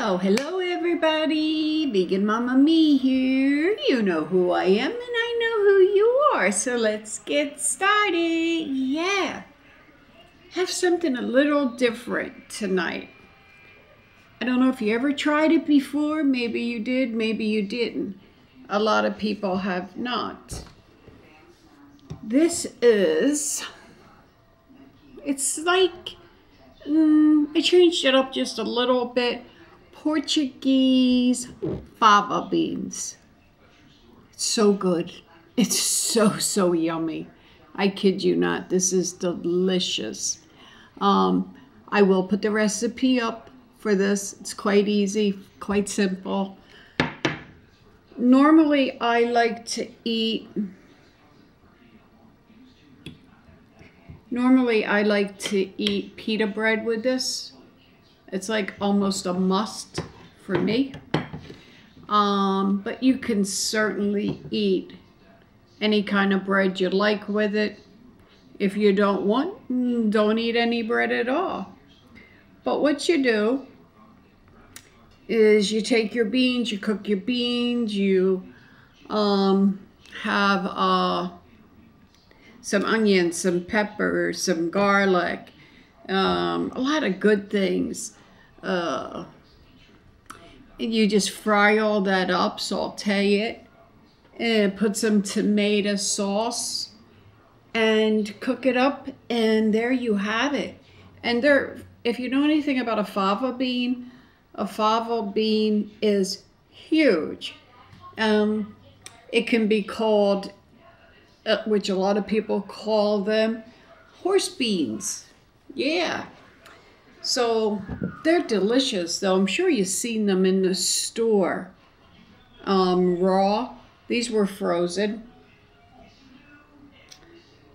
Well, hello everybody. Vegan Mama Mi here. You know who I am and I know who you are. So let's get started. Yeah. Have something a little different tonight. I don't know if you ever tried it before. Maybe you did, maybe you didn't. A lot of people have not. This is, it's like, mm, I changed it up just a little bit. Portuguese fava beans. So good. It's so, so yummy. I kid you not. This is delicious. Um, I will put the recipe up for this. It's quite easy, quite simple. Normally, I like to eat... Normally, I like to eat pita bread with this. It's like almost a must for me. Um, but you can certainly eat any kind of bread you like with it. If you don't want, mm, don't eat any bread at all. But what you do is you take your beans, you cook your beans, you um, have uh, some onions, some pepper, some garlic, um, a lot of good things uh, you just fry all that up, saute it, and put some tomato sauce and cook it up and there you have it. And there, if you know anything about a fava bean, a fava bean is huge. Um, it can be called, uh, which a lot of people call them, horse beans. Yeah. So they're delicious, though. I'm sure you've seen them in the store. Um, raw. These were frozen.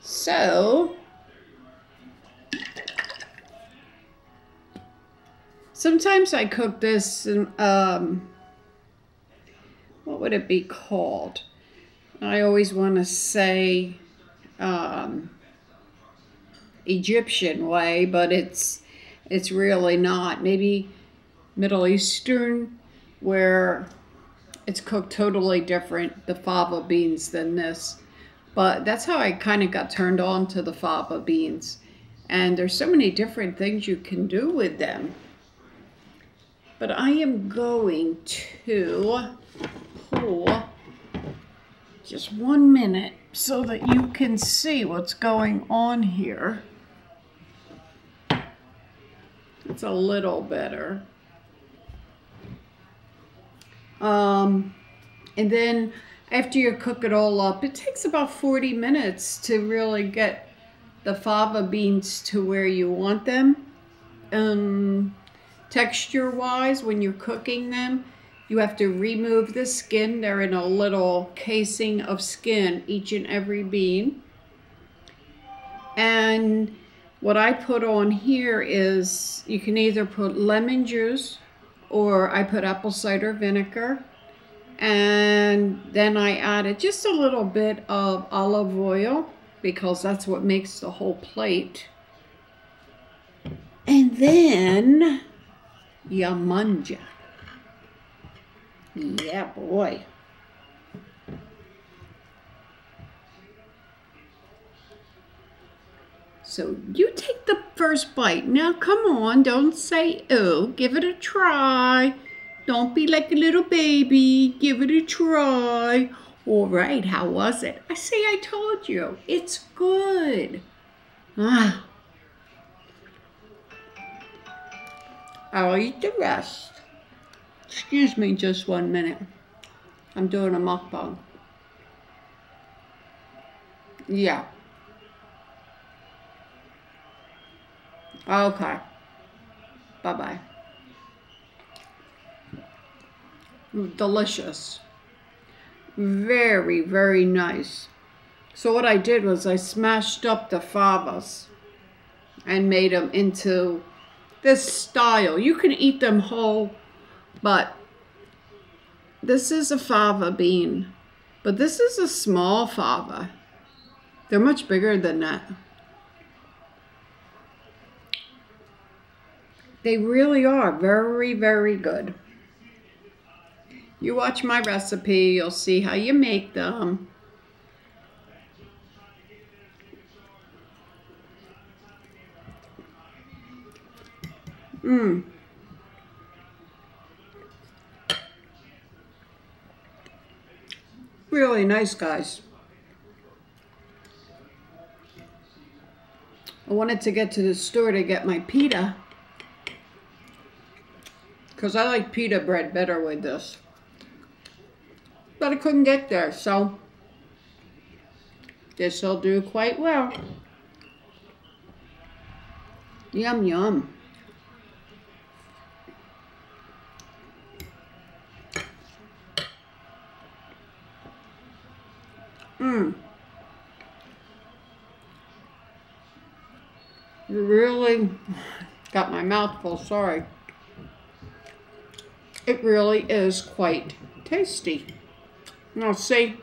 So, sometimes I cook this, um, what would it be called? I always want to say um, Egyptian way, but it's it's really not. Maybe Middle Eastern, where it's cooked totally different, the fava beans, than this. But that's how I kind of got turned on to the fava beans. And there's so many different things you can do with them. But I am going to pull just one minute so that you can see what's going on here. It's a little better. Um, and then after you cook it all up, it takes about 40 minutes to really get the fava beans to where you want them. Um, texture wise, when you're cooking them, you have to remove the skin. They're in a little casing of skin, each and every bean. And what I put on here is you can either put lemon juice or I put apple cider vinegar and then I added just a little bit of olive oil because that's what makes the whole plate. And then Yamanja. Yeah, boy. So you take the first bite. Now come on, don't say oh, give it a try. Don't be like a little baby, give it a try. All right, how was it? I say I told you, it's good. Ah. I'll eat the rest. Excuse me just one minute. I'm doing a mukbang. Yeah. Okay. Bye-bye. Delicious. Very, very nice. So what I did was I smashed up the favas and made them into this style. You can eat them whole, but this is a fava bean. But this is a small fava. They're much bigger than that. They really are very, very good. You watch my recipe, you'll see how you make them. Mmm. Really nice, guys. I wanted to get to the store to get my pita. Because I like pita bread better with this. But I couldn't get there, so this will do quite well. Yum, yum. Mmm. Really got my mouth full, sorry. It really is quite tasty. Now see,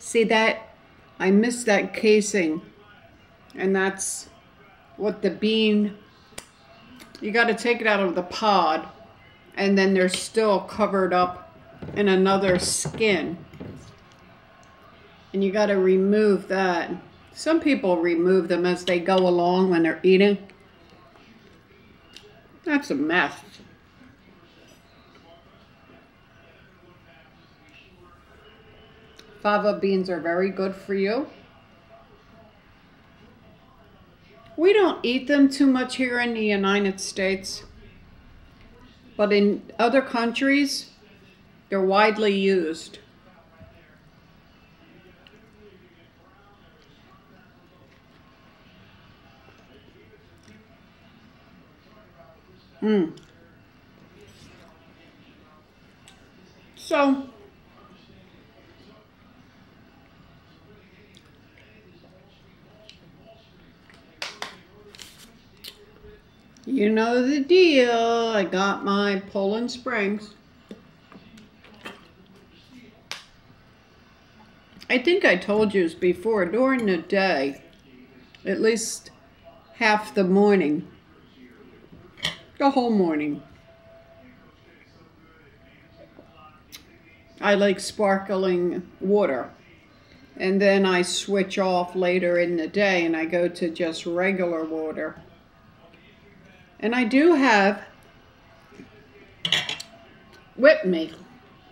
see that, I missed that casing and that's what the bean you got to take it out of the pod and then they're still covered up in another skin. And you got to remove that. Some people remove them as they go along when they're eating. That's a mess. Fava beans are very good for you. We don't eat them too much here in the United States, but in other countries, they're widely used. Mm. So, You know the deal. I got my Poland Springs. I think I told you before, during the day, at least half the morning, the whole morning, I like sparkling water. And then I switch off later in the day and I go to just regular water. And I do have with me.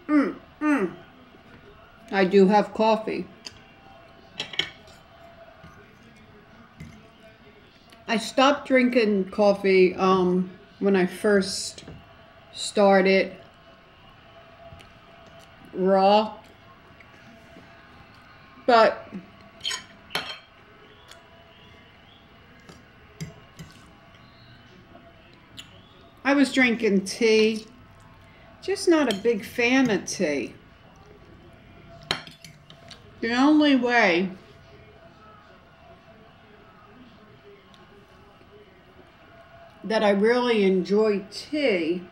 Mm, mm. I do have coffee. I stopped drinking coffee um, when I first started raw. But I was drinking tea. Just not a big fan of tea. The only way that I really enjoy tea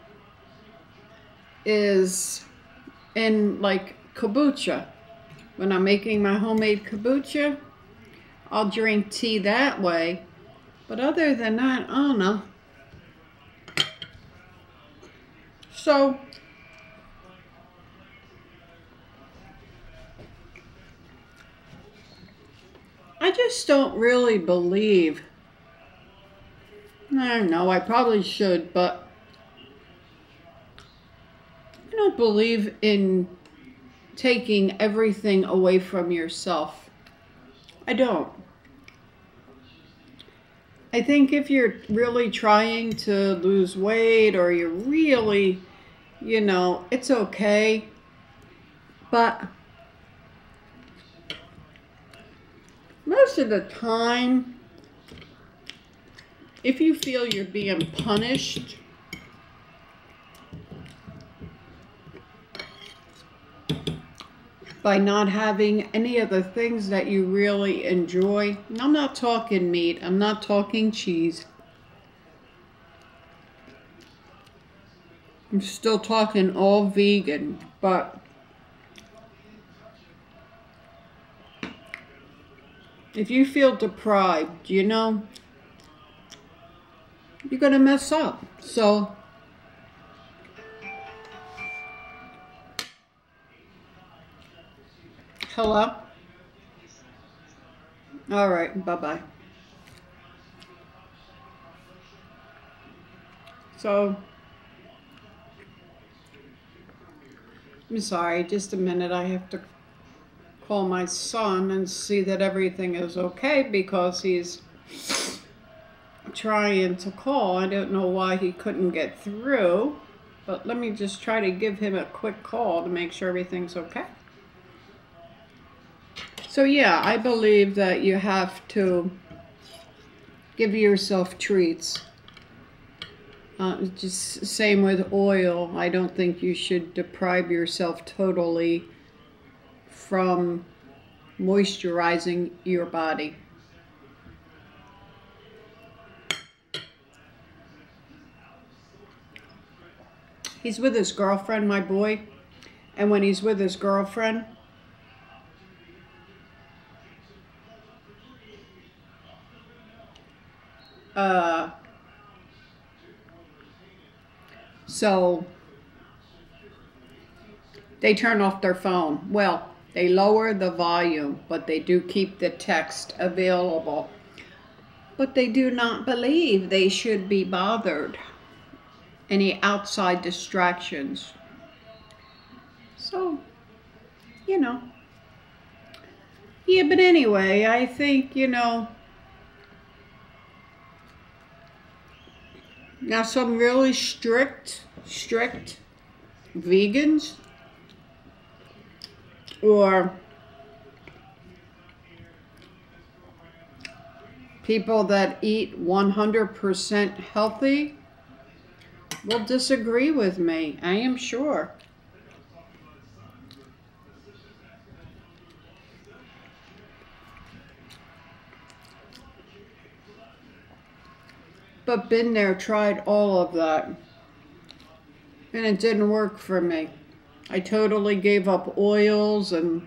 is in like kombucha. When I'm making my homemade kombucha, I'll drink tea that way. But other than that, I don't know. So, I just don't really believe. Eh, I don't know, I probably should, but I don't believe in taking everything away from yourself. I don't. I think if you're really trying to lose weight or you're really you know, it's okay. But most of the time, if you feel you're being punished, by not having any of the things that you really enjoy. I'm not talking meat. I'm not talking cheese. I'm still talking all vegan, but if you feel deprived, you know, you're going to mess up. So, hello? All right, bye-bye. So, I'm sorry, just a minute. I have to call my son and see that everything is okay because he's trying to call. I don't know why he couldn't get through, but let me just try to give him a quick call to make sure everything's okay. So yeah, I believe that you have to give yourself treats. Uh, just same with oil. I don't think you should deprive yourself totally from moisturizing your body. He's with his girlfriend, my boy. And when he's with his girlfriend, uh, so they turn off their phone. Well, they lower the volume, but they do keep the text available. But they do not believe they should be bothered any outside distractions. So, you know. Yeah, but anyway, I think, you know, now some really strict, strict vegans or people that eat 100% healthy will disagree with me, I am sure. But been there, tried all of that. And it didn't work for me. I totally gave up oils and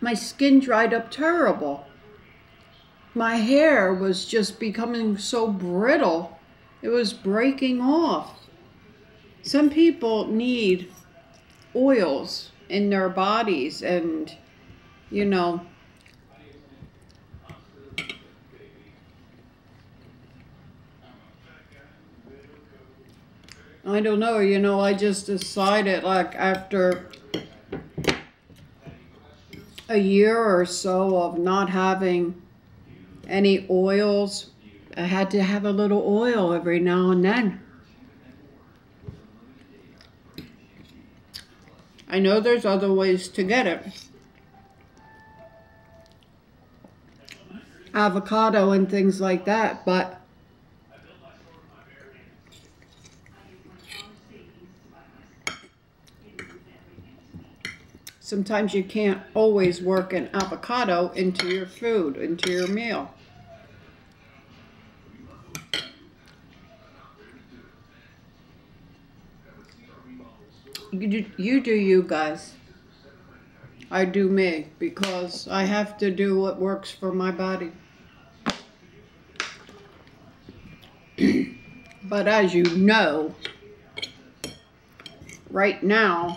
my skin dried up terrible my hair was just becoming so brittle. It was breaking off. Some people need oils in their bodies and, you know, I don't know, you know, I just decided like after a year or so of not having any oils. I had to have a little oil every now and then. I know there's other ways to get it. Avocado and things like that, but sometimes you can't always work an avocado into your food, into your meal. You do, you guys. I do me because I have to do what works for my body. but as you know, right now,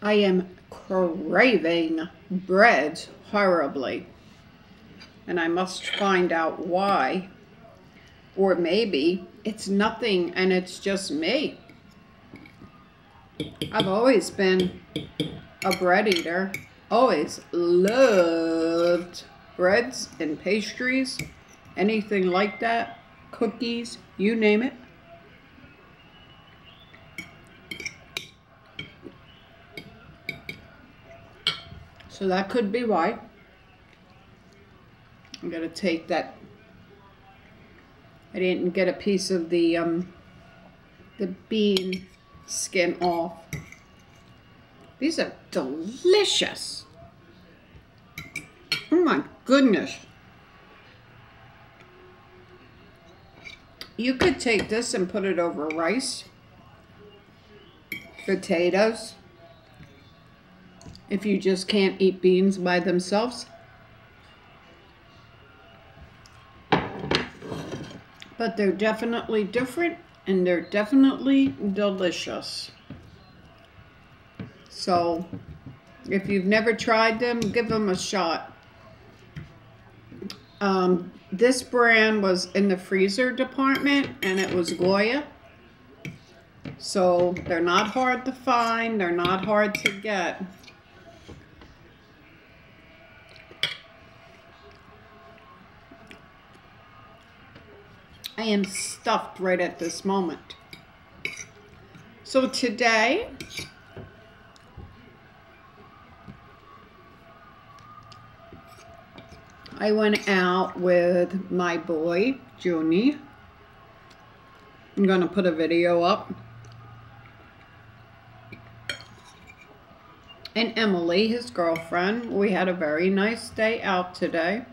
I am craving bread horribly and I must find out why. Or maybe it's nothing and it's just me. I've always been a bread eater. Always loved breads and pastries, anything like that, cookies, you name it. So that could be why. I'm going to take that. I didn't get a piece of the, um, the bean skin off. These are delicious. Oh my goodness. You could take this and put it over rice, potatoes, if you just can't eat beans by themselves. But they're definitely different and they're definitely delicious. So if you've never tried them, give them a shot. Um, this brand was in the freezer department and it was Goya. So they're not hard to find, they're not hard to get. I am stuffed right at this moment. So today, I went out with my boy, Junie. I'm going to put a video up. And Emily, his girlfriend. We had a very nice day out today.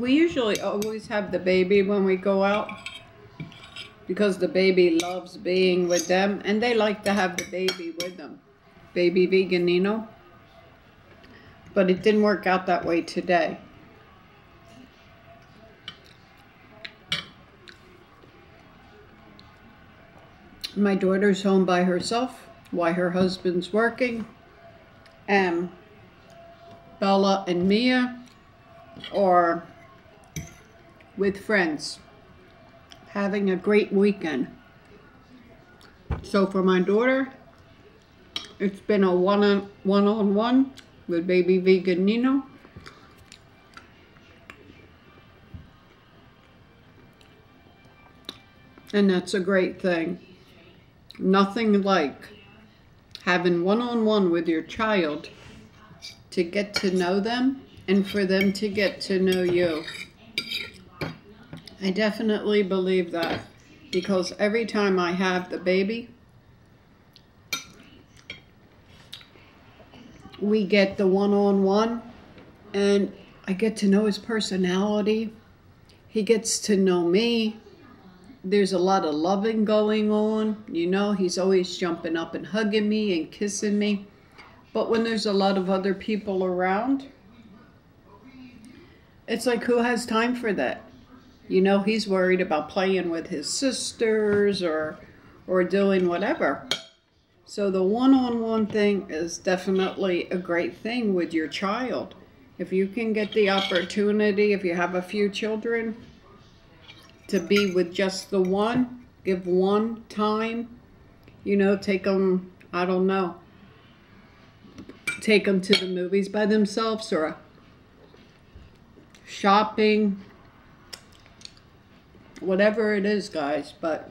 We usually always have the baby when we go out because the baby loves being with them and they like to have the baby with them. Baby veganino. But it didn't work out that way today. My daughter's home by herself while her husband's working. And Bella and Mia are with friends, having a great weekend. So for my daughter, it's been a one-on-one -on -one, with baby vegan Nino. And that's a great thing. Nothing like having one-on-one -on -one with your child to get to know them and for them to get to know you. I definitely believe that because every time I have the baby, we get the one-on-one -on -one, and I get to know his personality. He gets to know me. There's a lot of loving going on. You know, he's always jumping up and hugging me and kissing me. But when there's a lot of other people around, it's like, who has time for that? You know, he's worried about playing with his sisters or or doing whatever. So the one-on-one -on -one thing is definitely a great thing with your child. If you can get the opportunity, if you have a few children, to be with just the one, give one time, you know, take them, I don't know, take them to the movies by themselves or shopping, whatever it is, guys, but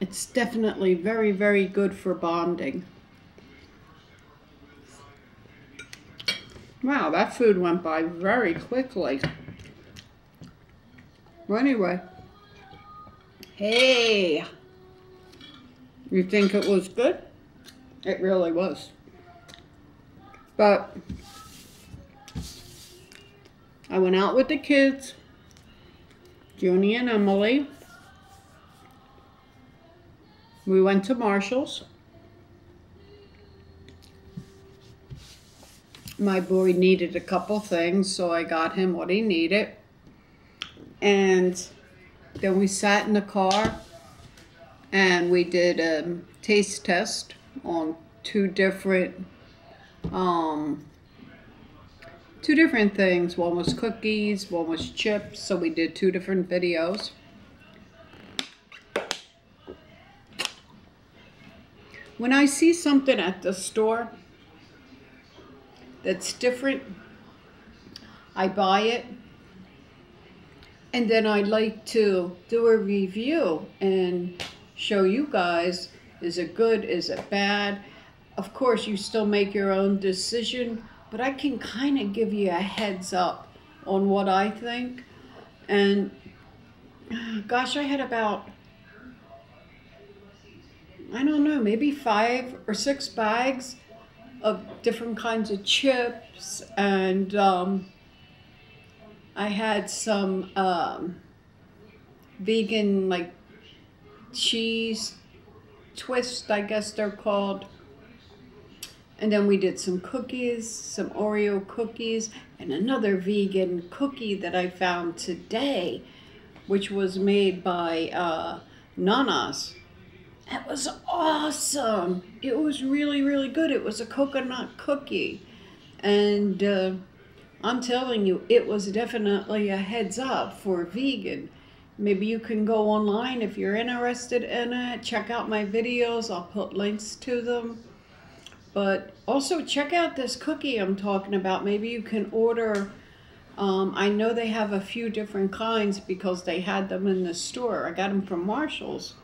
it's definitely very, very good for bonding. Wow, that food went by very quickly. Well, anyway. Hey! You think it was good? It really was. But I went out with the kids, Junie and Emily. We went to Marshall's. My boy needed a couple things, so I got him what he needed. And then we sat in the car and we did a taste test on two different um, two different things. One was cookies, one was chips, so we did two different videos. When I see something at the store that's different, I buy it. And then I like to do a review and show you guys, is it good, is it bad? Of course, you still make your own decision, but I can kind of give you a heads up on what I think. And gosh, I had about, I don't know, maybe five or six bags of different kinds of chips and um, I had some um, vegan like cheese twist, I guess they're called. And then we did some cookies, some Oreo cookies, and another vegan cookie that I found today, which was made by uh, Nana's. It was awesome. It was really, really good. It was a coconut cookie. And uh, I'm telling you, it was definitely a heads up for vegan. Maybe you can go online if you're interested in it. Check out my videos. I'll put links to them. But also check out this cookie I'm talking about. Maybe you can order. Um, I know they have a few different kinds because they had them in the store. I got them from Marshall's.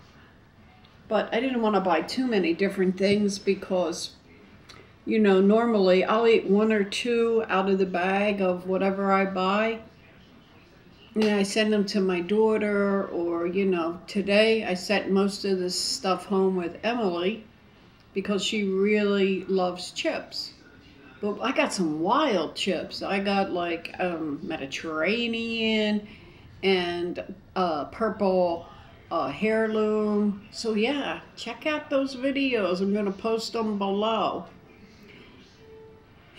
But I didn't want to buy too many different things because you know, normally I'll eat one or two out of the bag of whatever I buy. And I send them to my daughter, or, you know, today I sent most of this stuff home with Emily because she really loves chips. But I got some wild chips. I got like um, Mediterranean and uh, purple uh, heirloom. So yeah, check out those videos. I'm going to post them below.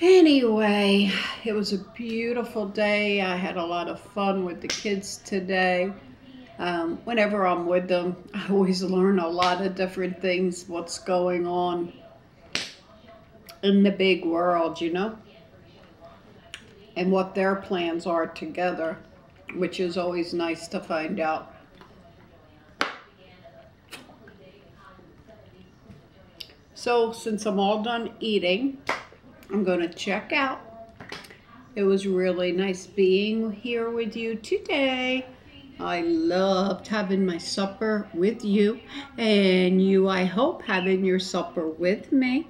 Anyway, it was a beautiful day. I had a lot of fun with the kids today. Um, whenever I'm with them, I always learn a lot of different things, what's going on in the big world, you know, and what their plans are together, which is always nice to find out. So since I'm all done eating, I'm going to check out. It was really nice being here with you today. I loved having my supper with you and you, I hope, having your supper with me.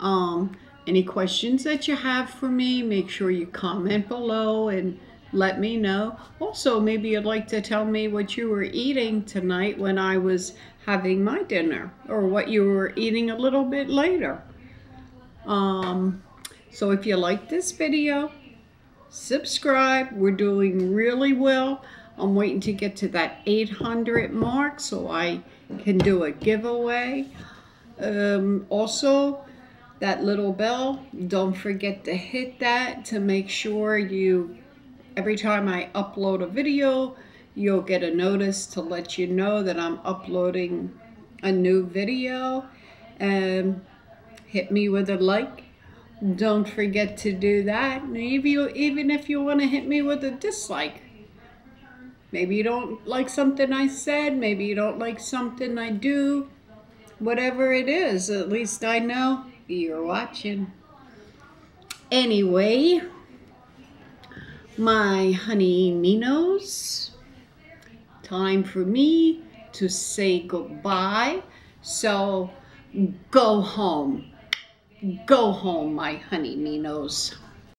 Um, any questions that you have for me, make sure you comment below and let me know. Also, maybe you'd like to tell me what you were eating tonight when I was having my dinner or what you were eating a little bit later. Um, so if you like this video, subscribe. We're doing really well. I'm waiting to get to that 800 mark so I can do a giveaway. Um, also, that little bell, don't forget to hit that to make sure you, every time I upload a video, you'll get a notice to let you know that I'm uploading a new video. And hit me with a like. Don't forget to do that. Maybe even if you want to hit me with a dislike. Maybe you don't like something I said. Maybe you don't like something I do. Whatever it is, at least I know you're watching. Anyway, my honey Minos, time for me to say goodbye. So go home. Go home, my honey Minos.